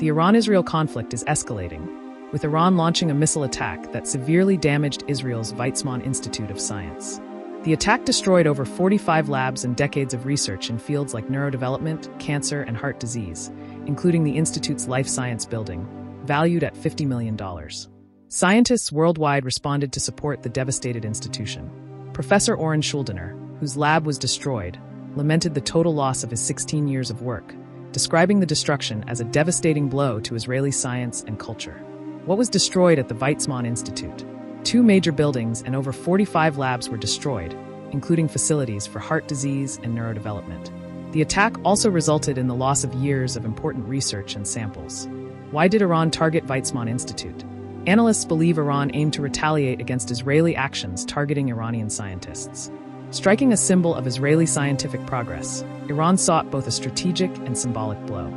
The Iran Israel conflict is escalating, with Iran launching a missile attack that severely damaged Israel's Weizmann Institute of Science. The attack destroyed over 45 labs and decades of research in fields like neurodevelopment, cancer, and heart disease, including the Institute's life science building, valued at $50 million. Scientists worldwide responded to support the devastated institution. Professor Oren Schuldiner, whose lab was destroyed, lamented the total loss of his 16 years of work, describing the destruction as a devastating blow to Israeli science and culture. What was destroyed at the Weizmann Institute? Two major buildings and over 45 labs were destroyed, including facilities for heart disease and neurodevelopment. The attack also resulted in the loss of years of important research and samples. Why did Iran target Weizmann Institute? Analysts believe Iran aimed to retaliate against Israeli actions targeting Iranian scientists. Striking a symbol of Israeli scientific progress, Iran sought both a strategic and symbolic blow.